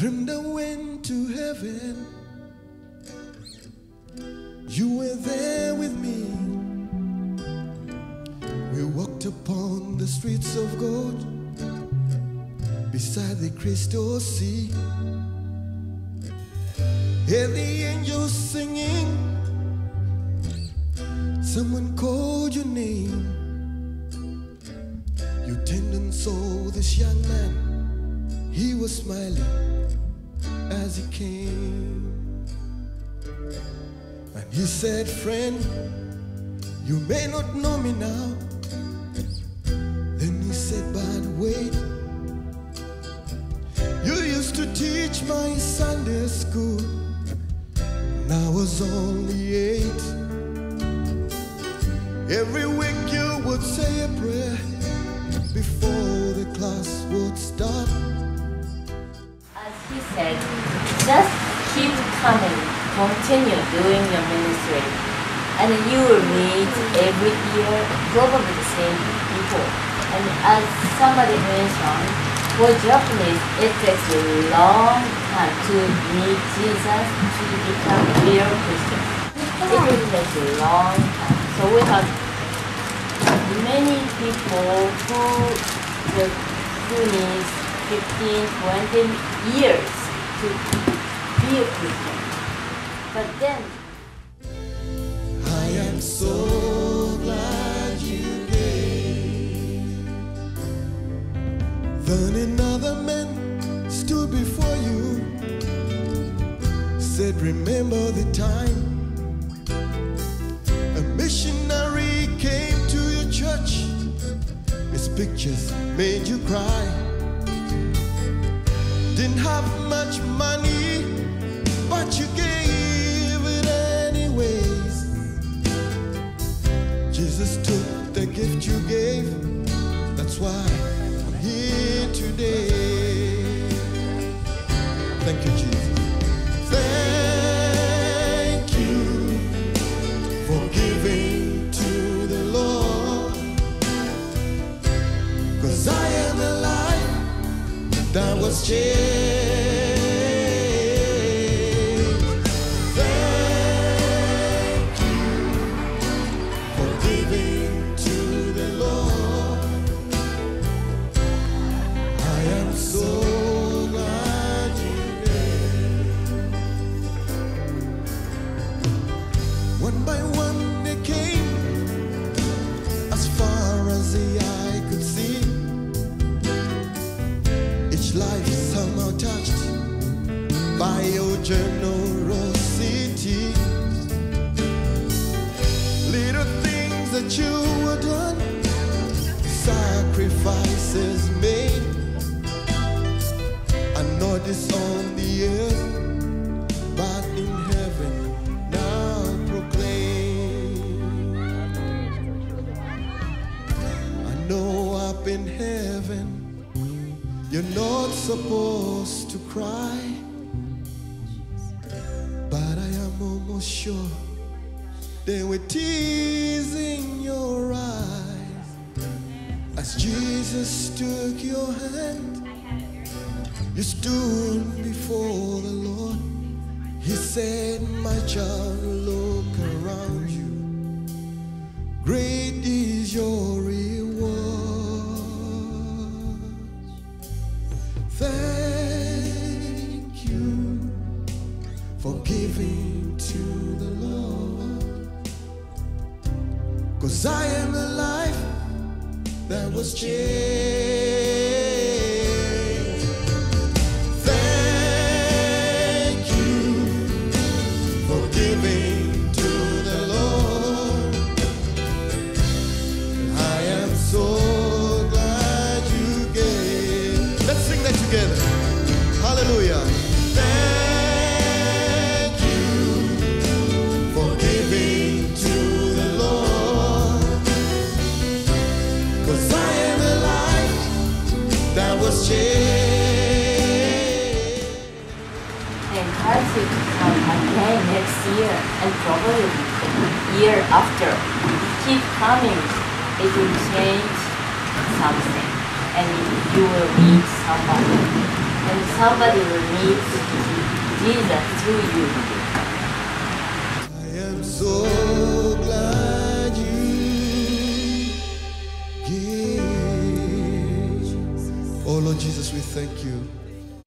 dreamed I went to heaven. You were there with me. We walked upon the streets of gold beside the crystal sea. Hear the angels singing. Someone called your name. You turned and saw this young man. He was smiling as he came. And he said, Friend, you may not know me now. Then he said, But wait. You used to teach my Sunday school. And I was only eight. Every week you would say a prayer before the class would start. Said, just keep coming, continue doing your ministry, and you will meet every year probably the same people. And as somebody mentioned, for Japanese, it takes a long time to meet Jesus to become a real Christian. It will take a long time. So we have many people who who needs 15, 20 years to be a Christian. But then I am so glad you came. Then another man stood before you, said, Remember the time a missionary came to your church. His pictures made you cry. Didn't have much money, but you gave it anyways. Jesus took the gift you gave. That's why I'm here today. Thank you, Jesus. That was changed. Life somehow touched by your generosity. Little things that you have done, sacrifices made. I know this on the earth, you're not supposed to cry, but I am almost sure there were tears in your eyes as Jesus took your hand. You stood before the Lord. He said, My child, giving to the Lord. Cause I am the life that was changed. You to come again next year and probably year after. Keep coming. It will change something and you will meet somebody. and somebody will meet Jesus through you.